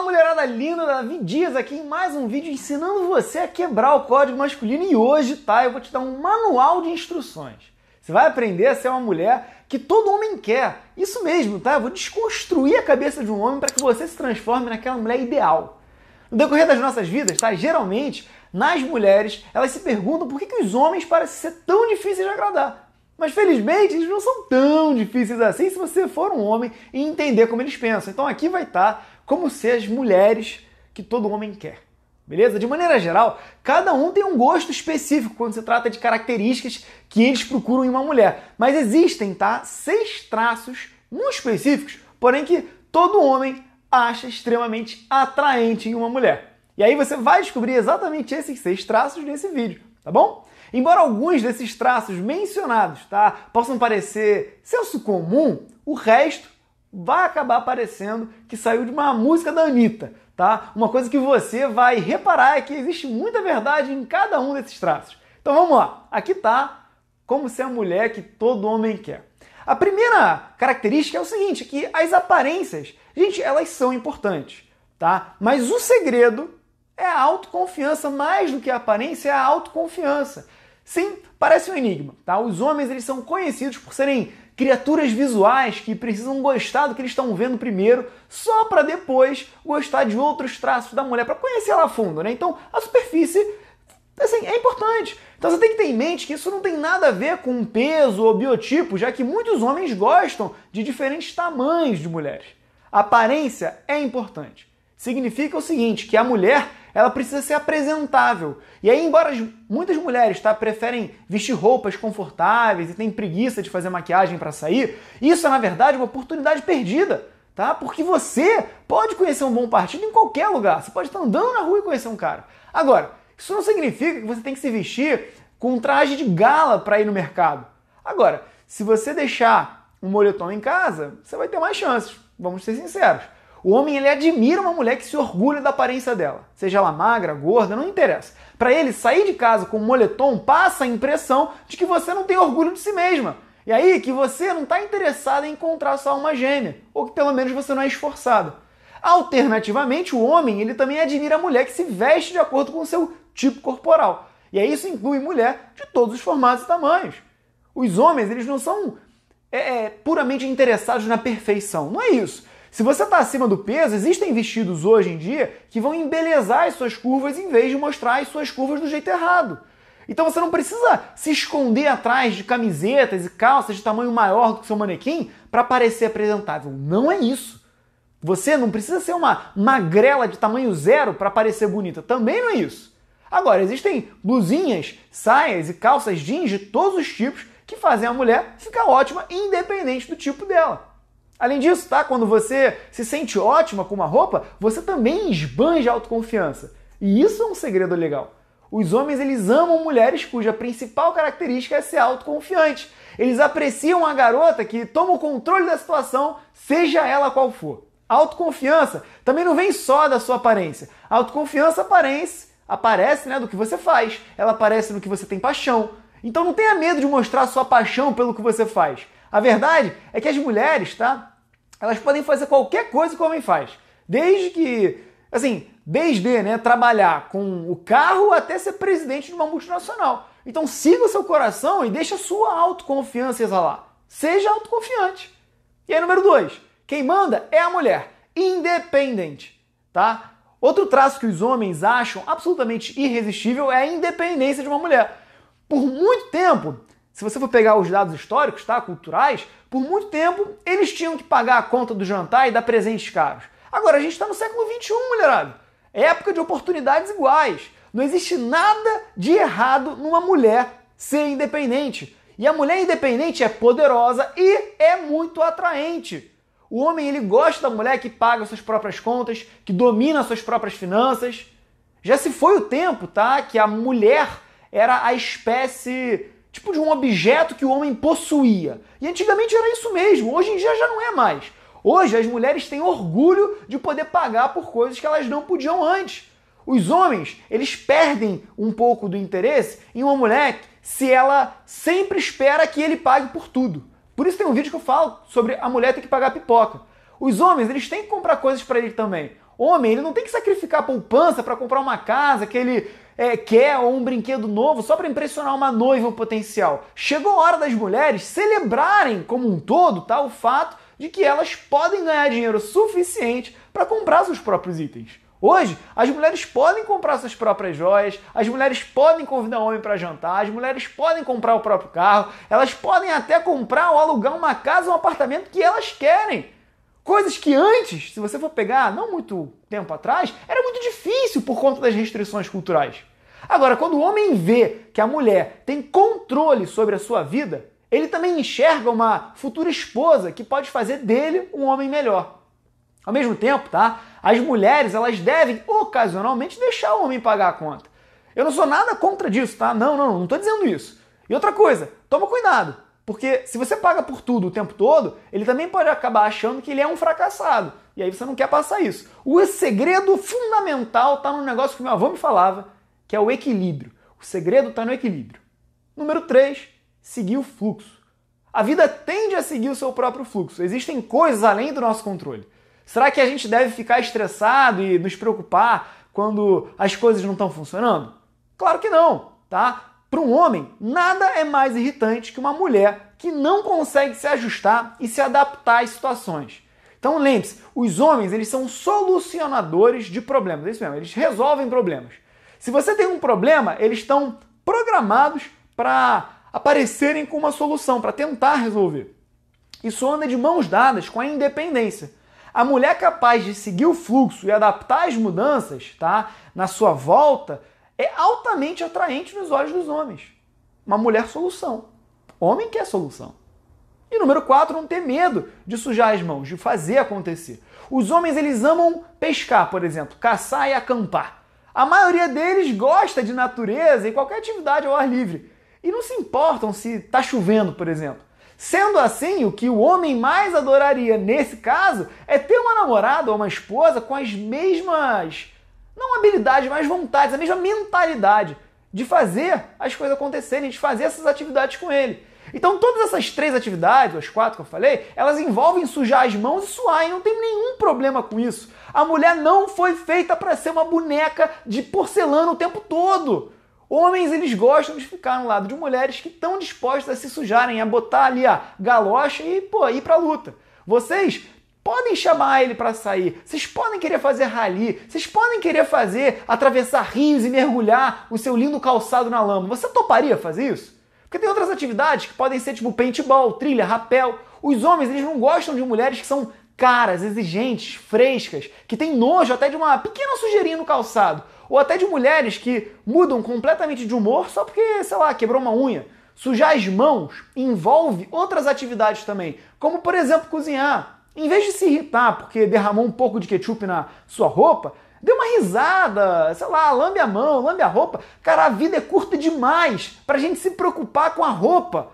Fala mulherada linda, Davi Dias aqui em mais um vídeo ensinando você a quebrar o código masculino e hoje, tá, eu vou te dar um manual de instruções. Você vai aprender a ser uma mulher que todo homem quer. Isso mesmo, tá? Eu vou desconstruir a cabeça de um homem para que você se transforme naquela mulher ideal. No decorrer das nossas vidas, tá? Geralmente, nas mulheres, elas se perguntam por que, que os homens parecem ser tão difíceis de agradar. Mas felizmente eles não são tão difíceis assim se você for um homem e entender como eles pensam. Então aqui vai estar tá como ser as mulheres que todo homem quer. Beleza? De maneira geral, cada um tem um gosto específico quando se trata de características que eles procuram em uma mulher. Mas existem, tá? Seis traços muito específicos, porém que todo homem acha extremamente atraente em uma mulher. E aí você vai descobrir exatamente esses seis traços nesse vídeo, tá bom? Embora alguns desses traços mencionados, tá, possam parecer senso comum, o resto vai acabar aparecendo que saiu de uma música da Anitta, tá? Uma coisa que você vai reparar é que existe muita verdade em cada um desses traços. Então vamos lá, aqui tá como ser a mulher que todo homem quer. A primeira característica é o seguinte, que as aparências, gente, elas são importantes, tá? Mas o segredo é a autoconfiança, mais do que a aparência, é a autoconfiança. Sim, parece um enigma, tá? Os homens eles são conhecidos por serem criaturas visuais que precisam gostar do que eles estão vendo primeiro, só para depois gostar de outros traços da mulher, para conhecer ela a fundo, né? Então, a superfície assim, é importante. Então você tem que ter em mente que isso não tem nada a ver com peso ou biotipo, já que muitos homens gostam de diferentes tamanhos de mulheres. A aparência é importante. Significa o seguinte, que a mulher ela precisa ser apresentável. E aí, embora muitas mulheres tá, preferem vestir roupas confortáveis e têm preguiça de fazer maquiagem para sair, isso é na verdade uma oportunidade perdida. Tá? Porque você pode conhecer um bom partido em qualquer lugar. Você pode estar andando na rua e conhecer um cara. Agora, isso não significa que você tem que se vestir com um traje de gala para ir no mercado. Agora, se você deixar um moletom em casa, você vai ter mais chances. Vamos ser sinceros. O homem ele admira uma mulher que se orgulha da aparência dela, seja ela magra, gorda, não interessa. Para ele, sair de casa com um moletom passa a impressão de que você não tem orgulho de si mesma. E aí que você não está interessado em encontrar sua alma gêmea, ou que pelo menos você não é esforçado. Alternativamente, o homem ele também admira a mulher que se veste de acordo com o seu tipo corporal. E aí isso inclui mulher de todos os formatos e tamanhos. Os homens eles não são é, é, puramente interessados na perfeição, não é isso. Se você está acima do peso, existem vestidos hoje em dia que vão embelezar as suas curvas em vez de mostrar as suas curvas do jeito errado. Então você não precisa se esconder atrás de camisetas e calças de tamanho maior do que seu manequim para parecer apresentável. Não é isso. Você não precisa ser uma magrela de tamanho zero para parecer bonita. Também não é isso. Agora, existem blusinhas, saias e calças jeans de todos os tipos que fazem a mulher ficar ótima independente do tipo dela. Além disso, tá? Quando você se sente ótima com uma roupa, você também esbanja autoconfiança. E isso é um segredo legal. Os homens eles amam mulheres cuja principal característica é ser autoconfiante. Eles apreciam a garota que toma o controle da situação, seja ela qual for. A autoconfiança também não vem só da sua aparência. A autoconfiança aparece, aparece né, do que você faz. Ela aparece no que você tem paixão. Então não tenha medo de mostrar sua paixão pelo que você faz. A verdade é que as mulheres, tá? Elas podem fazer qualquer coisa que o homem faz. Desde que, assim, desde né, trabalhar com o carro até ser presidente de uma multinacional. Então siga o seu coração e deixe a sua autoconfiança exalar. Seja autoconfiante. E aí, número dois, quem manda é a mulher, independente, tá? Outro traço que os homens acham absolutamente irresistível é a independência de uma mulher. Por muito tempo, se você for pegar os dados históricos, tá, culturais, por muito tempo eles tinham que pagar a conta do jantar e dar presentes caros. Agora a gente está no século XXI, mulherada. É época de oportunidades iguais. Não existe nada de errado numa mulher ser independente. E a mulher independente é poderosa e é muito atraente. O homem ele gosta da mulher que paga suas próprias contas, que domina suas próprias finanças. Já se foi o tempo, tá, que a mulher era a espécie tipo de um objeto que o homem possuía. E antigamente era isso mesmo, hoje em dia já não é mais. Hoje as mulheres têm orgulho de poder pagar por coisas que elas não podiam antes. Os homens, eles perdem um pouco do interesse em uma mulher se ela sempre espera que ele pague por tudo. Por isso tem um vídeo que eu falo sobre a mulher ter que pagar pipoca. Os homens, eles têm que comprar coisas para ele também. Homem, ele não tem que sacrificar poupança para comprar uma casa que ele é, quer ou um brinquedo novo só para impressionar uma noiva potencial. Chegou a hora das mulheres celebrarem como um todo tá, o fato de que elas podem ganhar dinheiro suficiente para comprar seus próprios itens. Hoje, as mulheres podem comprar suas próprias joias, as mulheres podem convidar o homem para jantar, as mulheres podem comprar o próprio carro, elas podem até comprar ou alugar uma casa um apartamento que elas querem. Coisas que antes, se você for pegar, não muito tempo atrás, era muito difícil por conta das restrições culturais. Agora, quando o homem vê que a mulher tem controle sobre a sua vida, ele também enxerga uma futura esposa que pode fazer dele um homem melhor. Ao mesmo tempo, tá? As mulheres, elas devem ocasionalmente deixar o homem pagar a conta. Eu não sou nada contra disso, tá? Não, não, não estou dizendo isso. E outra coisa, toma cuidado. Porque se você paga por tudo o tempo todo, ele também pode acabar achando que ele é um fracassado. E aí você não quer passar isso. O segredo fundamental está no negócio que meu avô me falava, que é o equilíbrio. O segredo está no equilíbrio. Número 3, seguir o fluxo. A vida tende a seguir o seu próprio fluxo. Existem coisas além do nosso controle. Será que a gente deve ficar estressado e nos preocupar quando as coisas não estão funcionando? Claro que não, tá? Para um homem, nada é mais irritante que uma mulher que não consegue se ajustar e se adaptar às situações. Então lembre-se, os homens eles são solucionadores de problemas, é isso mesmo, eles resolvem problemas. Se você tem um problema, eles estão programados para aparecerem com uma solução, para tentar resolver. Isso anda de mãos dadas com a independência. A mulher capaz de seguir o fluxo e adaptar as mudanças, tá, na sua volta, é altamente atraente nos olhos dos homens. Uma mulher solução. Homem quer solução. E número 4, não ter medo de sujar as mãos, de fazer acontecer. Os homens eles amam pescar, por exemplo, caçar e acampar. A maioria deles gosta de natureza e qualquer atividade ao ar livre. E não se importam se está chovendo, por exemplo. Sendo assim, o que o homem mais adoraria nesse caso é ter uma namorada ou uma esposa com as mesmas não habilidade, mas vontades, a mesma mentalidade de fazer as coisas acontecerem, de fazer essas atividades com ele. Então todas essas três atividades, as quatro que eu falei, elas envolvem sujar as mãos e suar, e não tem nenhum problema com isso. A mulher não foi feita para ser uma boneca de porcelana o tempo todo. Homens, eles gostam de ficar no lado de mulheres que estão dispostas a se sujarem, a botar ali a galocha e, pô, ir pra luta. Vocês podem chamar ele para sair, vocês podem querer fazer rali, vocês podem querer fazer atravessar rios e mergulhar o seu lindo calçado na lama. Você toparia fazer isso? Porque tem outras atividades que podem ser tipo paintball, trilha, rapel. Os homens, eles não gostam de mulheres que são caras, exigentes, frescas, que têm nojo até de uma pequena sujeirinha no calçado. Ou até de mulheres que mudam completamente de humor só porque, sei lá, quebrou uma unha. Sujar as mãos envolve outras atividades também, como por exemplo cozinhar, em vez de se irritar porque derramou um pouco de ketchup na sua roupa, dê uma risada, sei lá, lambe a mão, lambe a roupa. Cara, a vida é curta demais pra gente se preocupar com a roupa.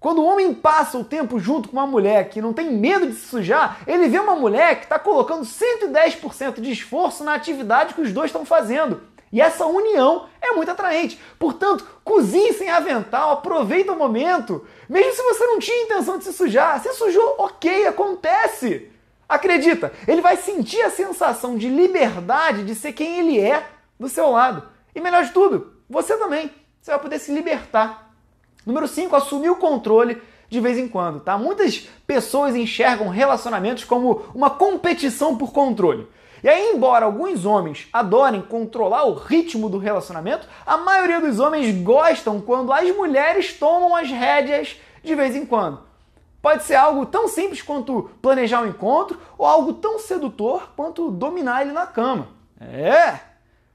Quando o homem passa o tempo junto com uma mulher que não tem medo de se sujar, ele vê uma mulher que está colocando 110% de esforço na atividade que os dois estão fazendo. E essa união é muito atraente. Portanto, cozinhe sem avental, aproveita o momento. Mesmo se você não tinha intenção de se sujar, se sujou, ok, acontece. Acredita, ele vai sentir a sensação de liberdade de ser quem ele é do seu lado. E melhor de tudo, você também. Você vai poder se libertar. Número 5, assumir o controle de vez em quando, tá? Muitas pessoas enxergam relacionamentos como uma competição por controle. E aí, embora alguns homens adorem controlar o ritmo do relacionamento, a maioria dos homens gostam quando as mulheres tomam as rédeas de vez em quando. Pode ser algo tão simples quanto planejar um encontro ou algo tão sedutor quanto dominar ele na cama. É!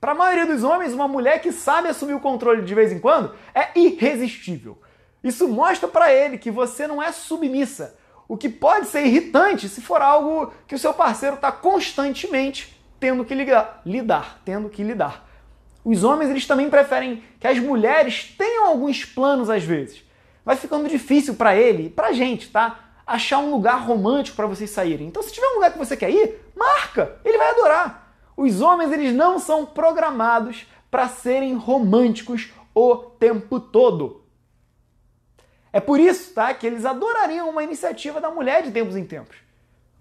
Para a maioria dos homens, uma mulher que sabe assumir o controle de vez em quando é irresistível. Isso mostra para ele que você não é submissa, o que pode ser irritante se for algo que o seu parceiro está constantemente tendo que lidar, lidar, tendo que lidar. Os homens eles também preferem que as mulheres tenham alguns planos às vezes. Vai ficando difícil para ele e para gente, tá? Achar um lugar romântico para vocês saírem. Então, se tiver um lugar que você quer ir, marca, ele vai adorar. Os homens eles não são programados para serem românticos o tempo todo. É por isso, tá, que eles adorariam uma iniciativa da mulher de tempos em tempos.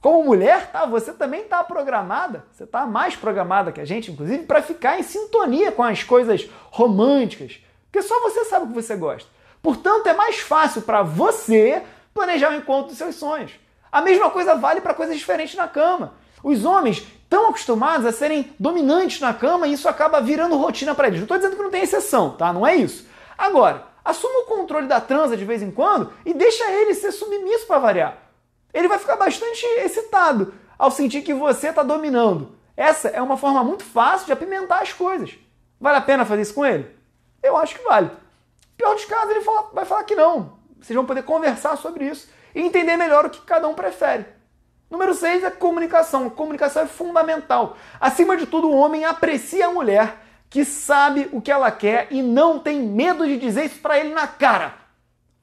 Como mulher, tá? Você também está programada, você está mais programada que a gente, inclusive, para ficar em sintonia com as coisas românticas, porque só você sabe o que você gosta. Portanto, é mais fácil para você planejar o encontro dos seus sonhos. A mesma coisa vale para coisas diferentes na cama. Os homens estão acostumados a serem dominantes na cama e isso acaba virando rotina para eles. Não estou dizendo que não tem exceção, tá? Não é isso. Agora, assuma o controle da transa de vez em quando e deixa ele ser submisso para variar. Ele vai ficar bastante excitado ao sentir que você está dominando. Essa é uma forma muito fácil de apimentar as coisas. Vale a pena fazer isso com ele? Eu acho que vale. Pior dos casos, ele fala, vai falar que não. Vocês vão poder conversar sobre isso e entender melhor o que cada um prefere. Número 6 é comunicação. Comunicação é fundamental. Acima de tudo, o homem aprecia a mulher que sabe o que ela quer e não tem medo de dizer isso para ele na cara.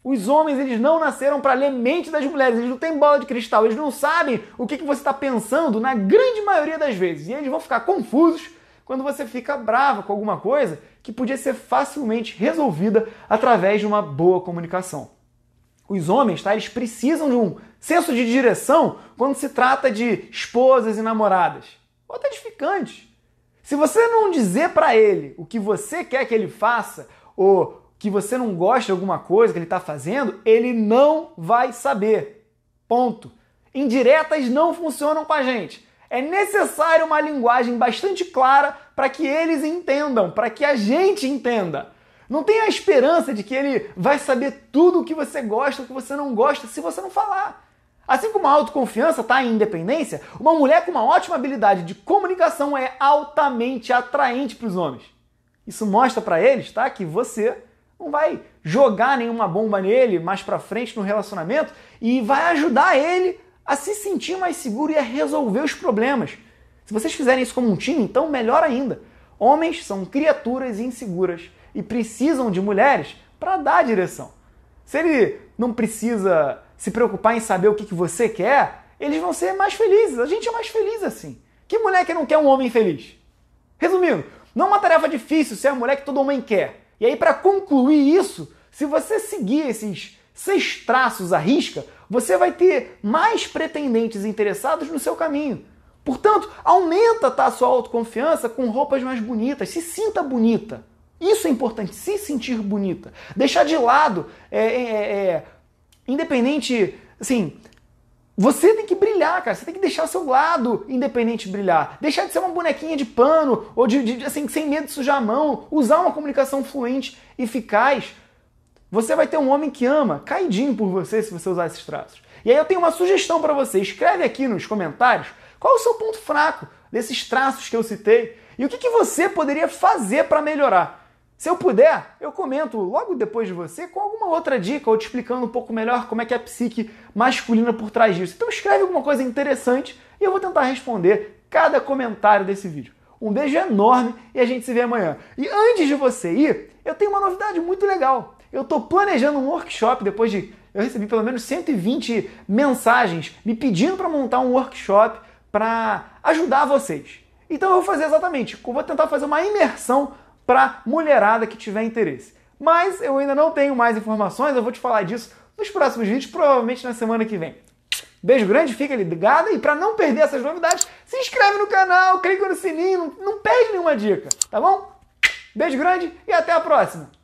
Os homens, eles não nasceram para ler mente das mulheres, eles não têm bola de cristal, eles não sabem o que, que você está pensando na grande maioria das vezes. E eles vão ficar confusos quando você fica brava com alguma coisa que podia ser facilmente resolvida através de uma boa comunicação. Os homens, tá, eles precisam de um senso de direção quando se trata de esposas e namoradas, ou até de ficantes. Se você não dizer para ele o que você quer que ele faça, ou que você não gosta de alguma coisa que ele está fazendo, ele não vai saber. Ponto. Indiretas não funcionam com a gente. É necessário uma linguagem bastante clara para que eles entendam, para que a gente entenda. Não tenha a esperança de que ele vai saber tudo o que você gosta, o que você não gosta, se você não falar. Assim como a autoconfiança está em independência, uma mulher com uma ótima habilidade de comunicação é altamente atraente para os homens. Isso mostra para eles, tá, que você não vai jogar nenhuma bomba nele mais para frente no relacionamento e vai ajudar ele a se sentir mais seguro e a resolver os problemas. Se vocês fizerem isso como um time, então melhor ainda. Homens são criaturas inseguras e precisam de mulheres para dar a direção. Se ele não precisa se preocupar em saber o que, que você quer, eles vão ser mais felizes. A gente é mais feliz assim. Que mulher que não quer um homem feliz? Resumindo, não é uma tarefa difícil ser a mulher que todo homem quer. E aí, para concluir isso, se você seguir esses seis traços à risca, você vai ter mais pretendentes interessados no seu caminho. Portanto, aumenta tá, a sua autoconfiança com roupas mais bonitas, se sinta bonita. Isso é importante, se sentir bonita. Deixar de lado, é, é, é, independente, assim, você tem que brilhar, cara. Você tem que deixar seu lado independente brilhar. Deixar de ser uma bonequinha de pano ou de, de, assim, sem medo de sujar a mão. Usar uma comunicação fluente, eficaz. Você vai ter um homem que ama, caidinho por você se você usar esses traços. E aí eu tenho uma sugestão para você. Escreve aqui nos comentários qual é o seu ponto fraco desses traços que eu citei e o que, que você poderia fazer para melhorar. Se eu puder, eu comento logo depois de você com alguma outra dica ou te explicando um pouco melhor como é que é a psique masculina por trás disso. Então escreve alguma coisa interessante e eu vou tentar responder cada comentário desse vídeo. Um beijo enorme e a gente se vê amanhã. E antes de você ir, eu tenho uma novidade muito legal. Eu estou planejando um workshop depois de eu recebi pelo menos 120 mensagens me pedindo para montar um workshop para ajudar vocês. Então eu vou fazer exatamente, eu vou tentar fazer uma imersão para mulherada que tiver interesse. Mas eu ainda não tenho mais informações, eu vou te falar disso nos próximos vídeos, provavelmente na semana que vem. Beijo grande, fica ligado e para não perder essas novidades, se inscreve no canal, clica no sininho, não, não perde nenhuma dica, tá bom? Beijo grande e até a próxima!